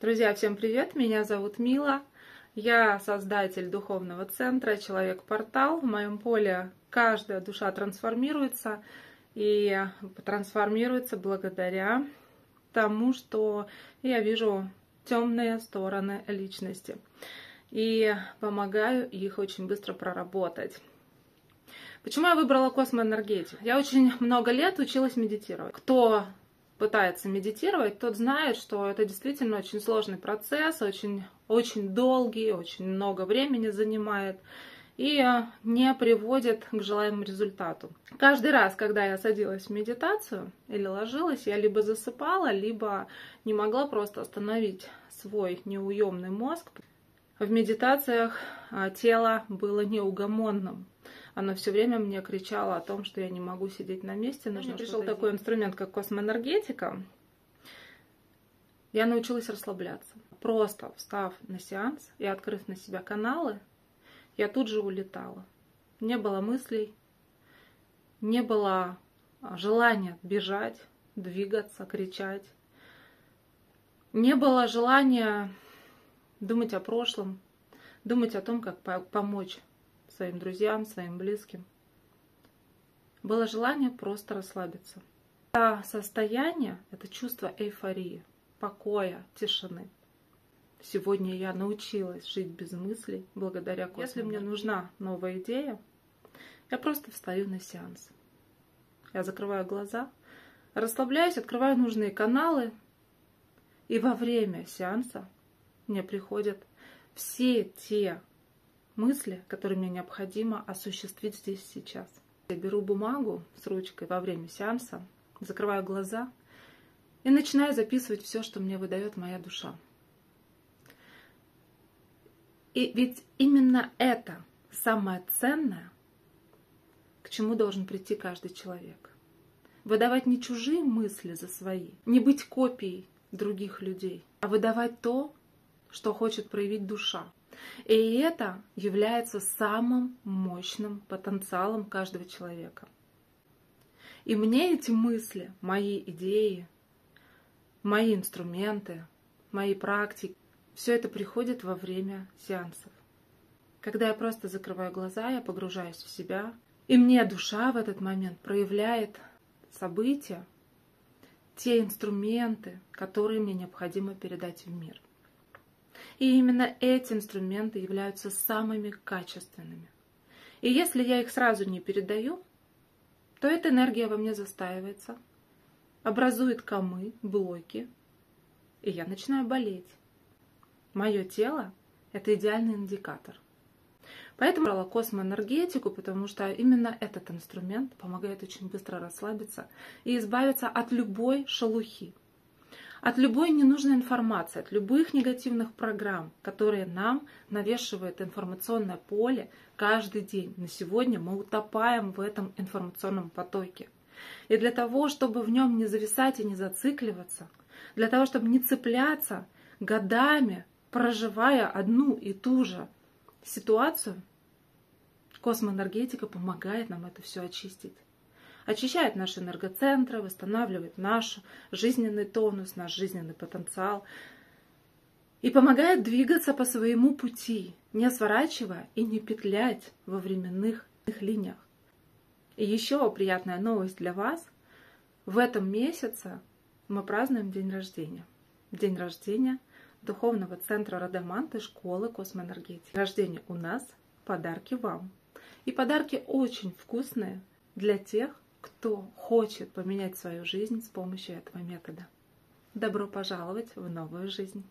Друзья, всем привет! Меня зовут Мила. Я создатель духовного центра «Человек-портал». В моем поле каждая душа трансформируется. И трансформируется благодаря тому, что я вижу темные стороны личности. И помогаю их очень быстро проработать. Почему я выбрала космоэнергетику? Я очень много лет училась медитировать. Кто пытается медитировать, тот знает, что это действительно очень сложный процесс, очень, очень долгий, очень много времени занимает и не приводит к желаемому результату. Каждый раз, когда я садилась в медитацию или ложилась, я либо засыпала, либо не могла просто остановить свой неуемный мозг. В медитациях а, тело было неугомонным оно все время мне кричало о том, что я не могу сидеть на месте. Нужно пришел такой инструмент, как космоэнергетика. Я научилась расслабляться. Просто встав на сеанс и открыв на себя каналы, я тут же улетала. Не было мыслей, не было а, желания бежать, двигаться, кричать. Не было желания думать о прошлом, думать о том, как помочь своим друзьям, своим близким. Было желание просто расслабиться. Это состояние, это чувство эйфории, покоя, тишины. Сегодня я научилась жить без мыслей благодаря космосу. Если мне нужна новая идея, я просто встаю на сеанс. Я закрываю глаза, расслабляюсь, открываю нужные каналы, и во время сеанса мне приходят все те мысли, которые мне необходимо осуществить здесь сейчас. Я беру бумагу с ручкой во время сеанса, закрываю глаза и начинаю записывать все, что мне выдает моя душа. И ведь именно это самое ценное, к чему должен прийти каждый человек. Выдавать не чужие мысли за свои, не быть копией других людей, а выдавать то, что хочет проявить душа. И это является самым мощным потенциалом каждого человека. И мне эти мысли, мои идеи, мои инструменты, мои практики, все это приходит во время сеансов. Когда я просто закрываю глаза, я погружаюсь в себя, и мне душа в этот момент проявляет события, те инструменты, которые мне необходимо передать в мир. И именно эти инструменты являются самыми качественными. И если я их сразу не передаю, то эта энергия во мне застаивается, образует камы, блоки, и я начинаю болеть. Мое тело – это идеальный индикатор. Поэтому я брала космоэнергетику, потому что именно этот инструмент помогает очень быстро расслабиться и избавиться от любой шелухи, от любой ненужной информации, от любых негативных программ, которые нам навешивает информационное поле каждый день. На сегодня мы утопаем в этом информационном потоке. И для того, чтобы в нем не зависать и не зацикливаться, для того, чтобы не цепляться годами, проживая одну и ту же ситуацию, космоэнергетика помогает нам это все очистить очищает наши энергоцентры, восстанавливает наш жизненный тонус, наш жизненный потенциал и помогает двигаться по своему пути, не сворачивая и не петлять во временных линиях. И еще приятная новость для вас. В этом месяце мы празднуем день рождения. День рождения Духовного центра Радаманты школы космоэнергетики. Рождение у нас, подарки вам. И подарки очень вкусные для тех, кто хочет поменять свою жизнь с помощью этого метода. Добро пожаловать в новую жизнь!